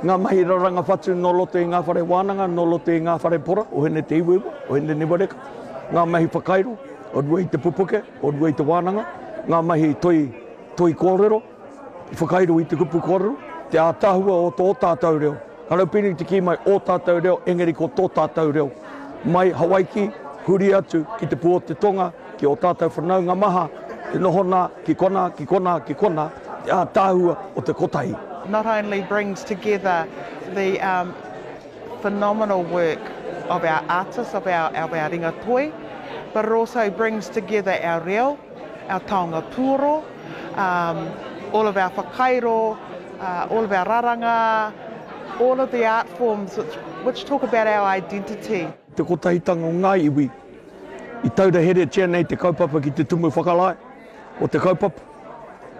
Ngā mahi raranga whatu nō roto i ngā whare wānanga, nō roto i ngā whare pora o Hine Te Iwaiwa, o Hine Niwareka, ngā mahi whakairo, o rua i te pupuke, o rua i te wānanga, ngā mahi toi, toi kōrero, whakairo i te kupu kōrero, te ātaahua o tō tātou reo. Ka raupini te kī mai ō tātou reo engari ko tō tātou reo. Mai Hawaiki, huri atu ki te pū o te tonga, Ki ō tātou whanaunga maha te noho nā, ki konā, ki konā, ki konā, te ātaahua o te kotahi. not only brings together the um, phenomenal work of our artists, of our, of our ringatoi, but it also brings together our reo, our taonga puoro, um, all of our whakairo, uh, all of our raranga, all of the art forms which, which talk about our identity. Te Kotahitanga o ngā Iwi, i taura heretia nei te kaupapa ki te tumu whakalae o te kaupapa,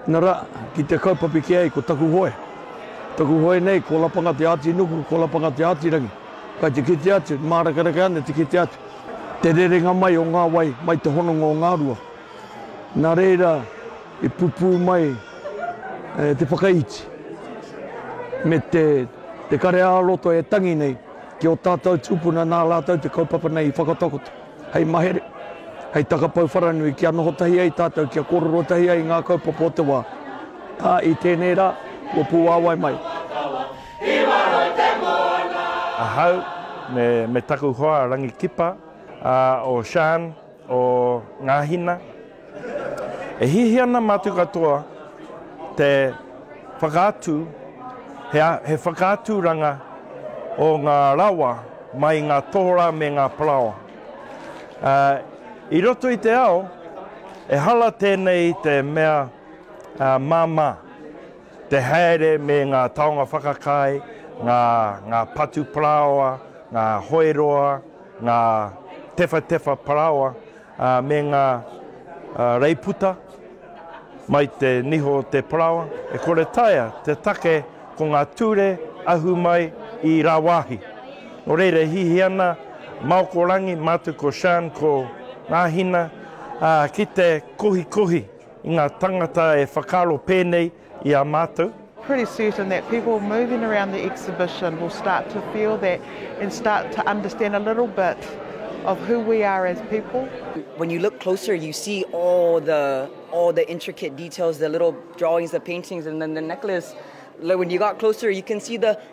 na ra, ki te kaupapi ke ai ko taku hoe. Taku hoe nei ko Lapanga Te Āti Nuku, ko Lapanga Te Āti Rangi. Kai te kite atu, mārakerake ana te kite atu, te rerenga mai o ngā wai mai te hononga o ngā rua. Na reira i pupū mai te whakaiti me te kareāroto e tangi nei. Ki ō tātou tūpuna nā rātou te kaupapa nei i whakatakoto hei mahere, hei takapau wharanui kia noho tahi ai tātou, kia kōrero tahi ai ngā kaupapa o te wā, ā, i tēnei rā, kua puāwai mai. Ahau me taku hoa Rangi Kipa, ā, o Shaan. o ngā hina. E hihi ana mātou katoa te whakaatu, he, he whakaaturanga o ngā rawa mai i ngā tohorā me ngā paraoa. Ā, i roto i te ao, ehara tēnei i te mea ā, māmā, te haere me ngā taonga whakakai, ngā, ngā patu paraoa, ngā hoeroa, ngā tewhatewha paraoa me ngā reiputa mai te niho o te paraoa, e kore taea te take ko ngā ture ahu mai i rāwāhi. Nō reira, e hihi ana Mao ko Rangi, mātou ko Shan ko Ngāhina ki te kohikohi i ngā tāngata e whakaaro pēnei Yamato. Pretty certain that people moving around the exhibition will start to feel that and start to understand a little bit of who we are as people. When you look closer, you see all the all the intricate details, the little drawings, the paintings, and then the necklace. When you got closer, you can see the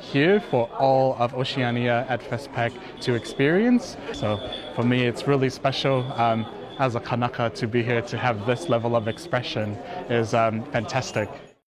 here for all of Oceania at FestPac to experience. So for me, it's really special. Um, as a Kanaka to be here to have this level of expression is um, fantastic.